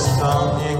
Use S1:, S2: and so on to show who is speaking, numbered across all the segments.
S1: 多少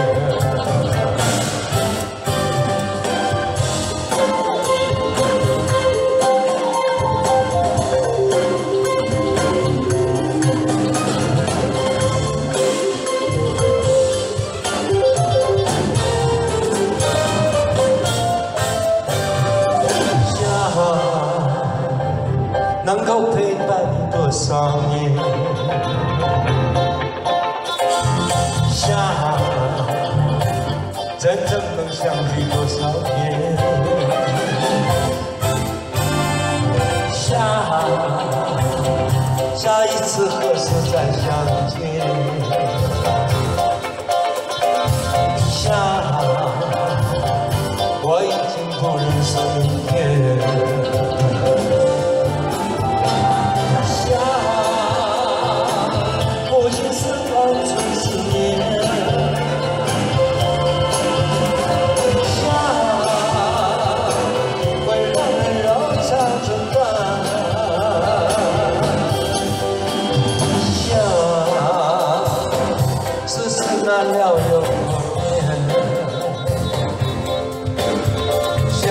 S1: 能够陪伴你多少年。真正能相聚多少天？下下一次何时再相见？了又，想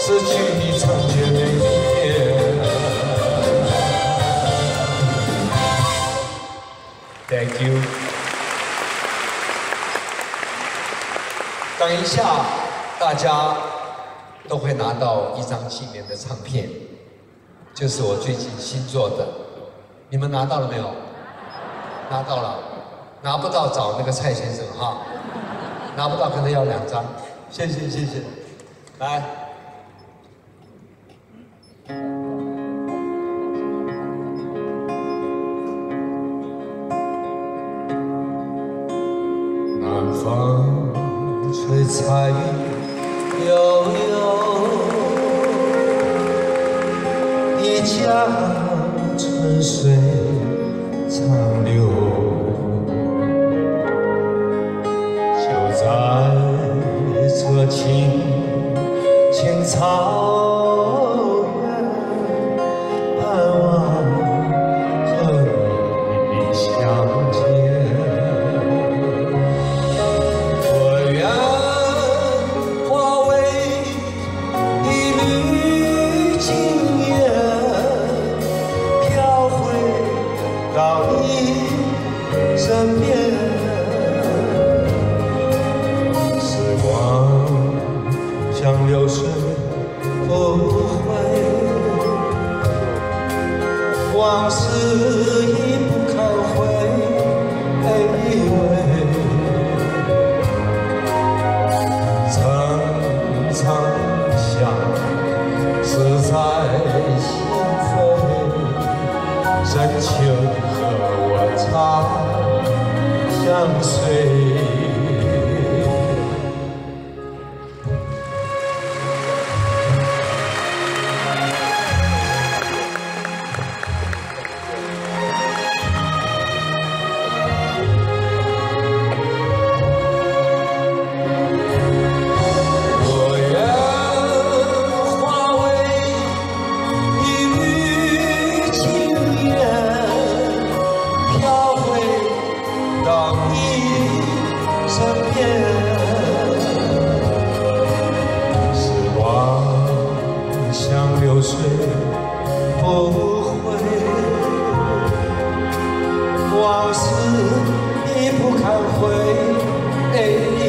S1: 失去你成全一人。Thank you。
S2: 等一下，大家都会拿到一张纪念的唱片，就是我最近新做的。你们拿到了没有？拿到了，拿不到找那个蔡先生哈。拿不到可能要两张，谢谢谢谢，来。
S1: 南风吹彩云悠悠，一江春水长流，就在这青青草往事已不堪回味，层层相思在心扉，深情和我常相随。已不堪回。